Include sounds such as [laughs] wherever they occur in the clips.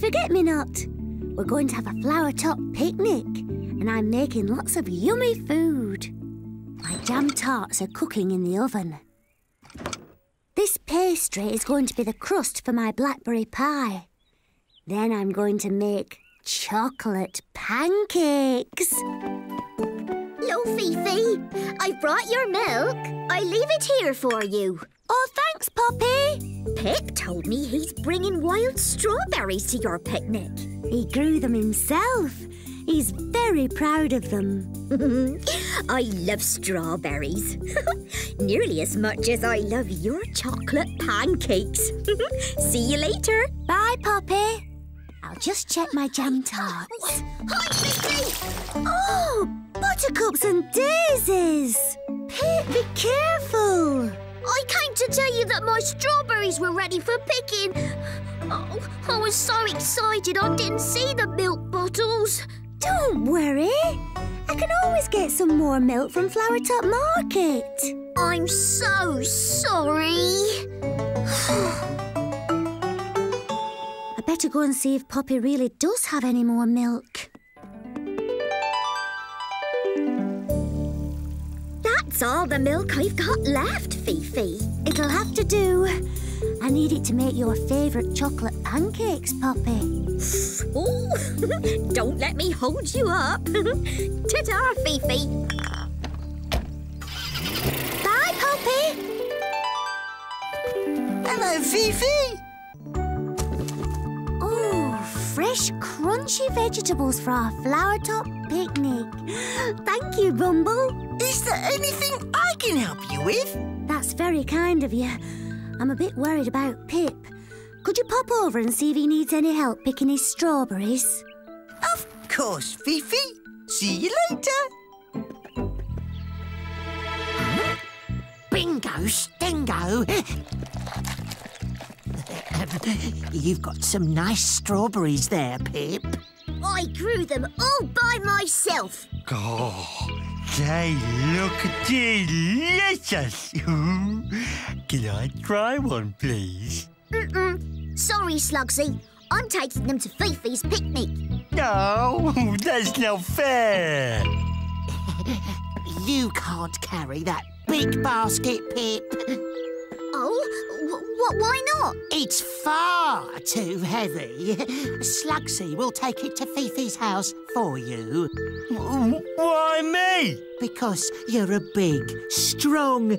Forget-Me-Not. We're going to have a Flowertot picnic, and I'm making lots of yummy food. My jam tarts are cooking in the oven. This pastry is going to be the crust for my blackberry pie. Then I'm going to make chocolate pancakes. Hello, Fifi. I've brought your milk. I leave it here for you. Oh, thanks, Poppy. Pip told me he's bringing wild strawberries to your picnic. He grew them himself. He's very proud of them. [laughs] I love strawberries. [laughs] Nearly as much as I love your chocolate pancakes. [laughs] See you later. Bye, Poppy. I'll just check my jam tarts. Hi, Fifi! Oh, buttercups and daisies! Pip, be careful! I came to tell you that my strawberries were ready for picking. Oh, I was so excited I didn't see the milk bottles. Don't worry. I can always get some more milk from Flowertot Market. I'm so sorry. I better go and see if Poppy really does have any more milk. That's all the milk I've got left, Fifi. It'll have to do. I need it to make your favourite chocolate pancakes, Poppy. [laughs] Oh, [laughs] don't let me hold you up. [laughs] Ta-ta, Fifi. Bye, Poppy. Hello, Fifi. Oh, fresh, crunchy vegetables for our Flowertot picnic. [gasps] Thank you, Bumble. Is there anything I can help you with? That's very kind of you. I'm a bit worried about Pip. Could you pop over and see if he needs any help picking his strawberries? Of course, Fifi. See you later. Bingo, stingo. You've got some nice strawberries there, Pip. I grew them all by myself. Oh, they look delicious. Can I try one, please? Mm-mm. Sorry, Slugsy. I'm taking them to Fifi's picnic. No, that's not fair. [laughs] You can't carry that big basket, Pip. Why not? It's far too heavy. Slugsy will take it to Fifi's house for you. Why me? Because you're a big, strong,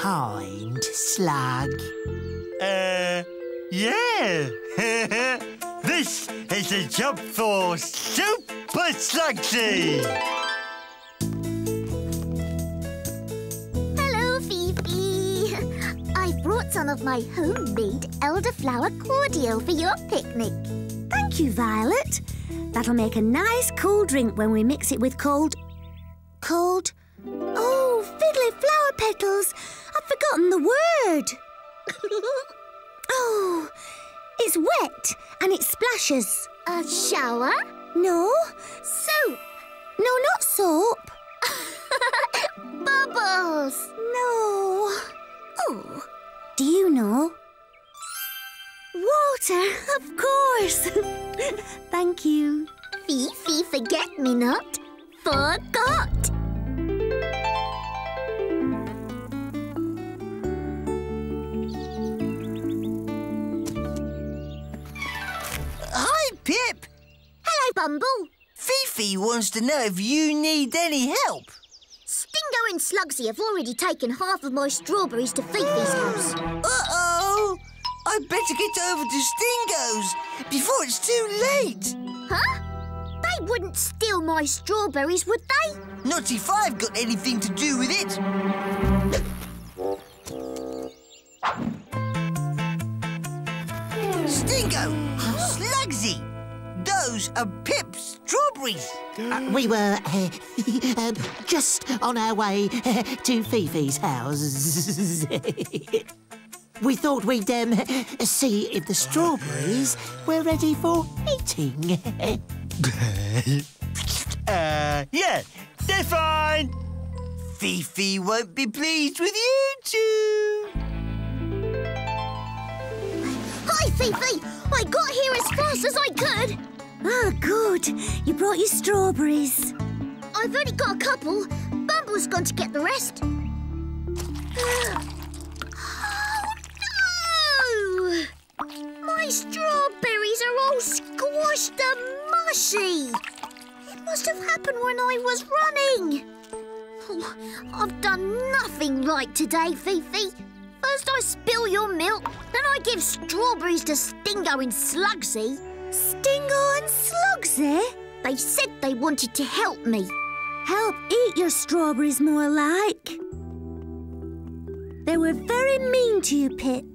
kind slug. Uh, yeah. [laughs] this is a job for Super Slugsy. Some of my homemade elderflower cordial for your picnic. Thank you, Violet. That'll make a nice cool drink when we mix it with cold... Cold... Oh, fiddly flower petals. I've forgotten the word. [laughs] oh, it's wet and it splashes. A shower? No, Soap? no, not soap. [laughs] Bubbles? No. Oh, do you know? Water, of course. [laughs] Thank you. Fifi Forget-Me-Not forgot. Hi, Pip. Hello, Bumble. Fifi wants to know if you need any help. Stingo and Slugsy have already taken half of my strawberries to Fifi's house. Uh-oh. I better get over to Stingo's before it's too late. Huh? They wouldn't steal my strawberries, would they? Not if I've got anything to do with it. Stingo! Slugsy! Those are Pip's strawberries. Uh, we were uh, um, [laughs] just on our way uh, to Fifi's house. [laughs] we thought we'd um, see if the strawberries were ready for eating. [laughs] uh, yeah, they're fine. Fifi won't be pleased with you two. Hi, Fifi, I got here as fast as I could. Ah, good. You brought your strawberries. I've only got a couple. Bumble's gone to get the rest. [gasps] Oh, no! My strawberries are all squashed and mushy. It must have happened when I was running. Oh, I've done nothing right today, Fifi. First I spill your milk, then I give strawberries to Stingo and Slugsy. Stingo They said they wanted to help me. Help eat your strawberries more like. They were very mean to you, Pip. [laughs]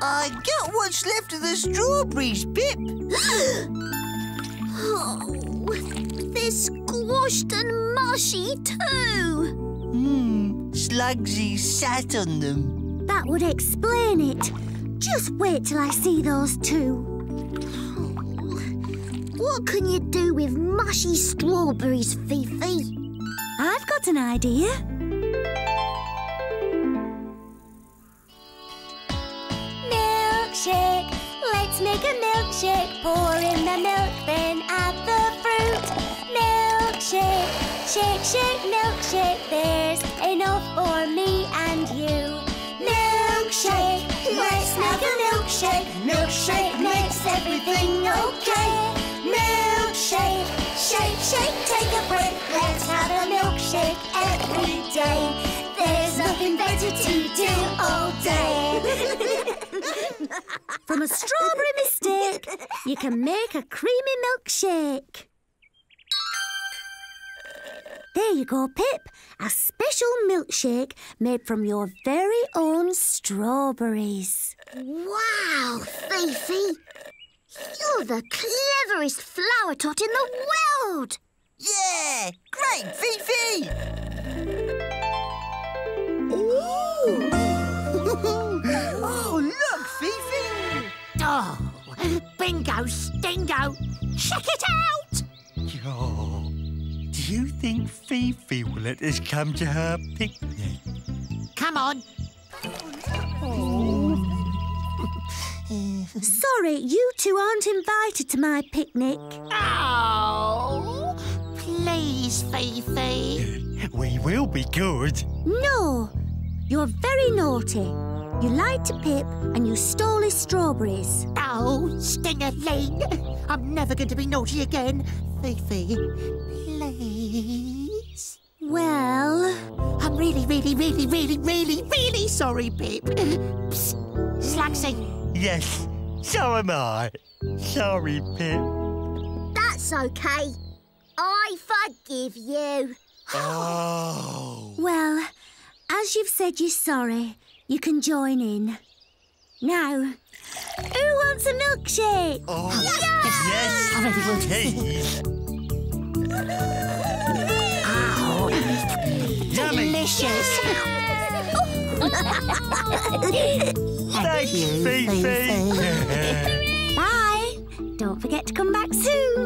I got what's left of the strawberries, Pip. [gasps] Oh, they're squashed and mushy too. Hmm, Slugsy sat on them. That would explain it. Just wait till I see those two. What can you do with mushy strawberries, Fifi? I've got an idea. Milkshake, let's make a milkshake. Pour in the milk, then add the fruit. Milkshake, shake, shake, milkshake. There's enough for me and you. Milkshake, let's make a milkshake. Milkshake makes everything okay. Milkshake, shake, shake, take a break. Let's have a milkshake every day. There's nothing better to do all day. [laughs] From a strawberry mistake, you can make a creamy milkshake. There you go, Pip. A special milkshake made from your very own strawberries. Wow, Fifi! You're the cleverest flower tot in the world! Yeah, great, Fifi. [laughs] oh, look, Fifi. Oh, bingo, stingo. Check it out. Oh, do you think Fifi will let us come to her picnic? Come on. Oh, [laughs] Sorry, you two aren't invited to my picnic. Oh, please, Fifi. We will be good. No, you're very naughty. You lied to Pip and you stole his strawberries. Oh, Stingerling. I'm never going to be naughty again. Fifi, please. Well, I'm really, really, really, really, really, really sorry, Pip. Psst, Slugsy. Yes, so am I. Sorry, Pip. That's okay. I forgive you. Oh. well, as you've said you're sorry, you can join in. Now, who wants a milkshake? Oh. Yes, I really will. please. Oh, Yummy. delicious. [laughs] Thanks, you, Fifi. Bye. Don't forget to come back soon.